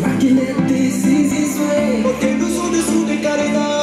Why no this do way? de descuido e caridade.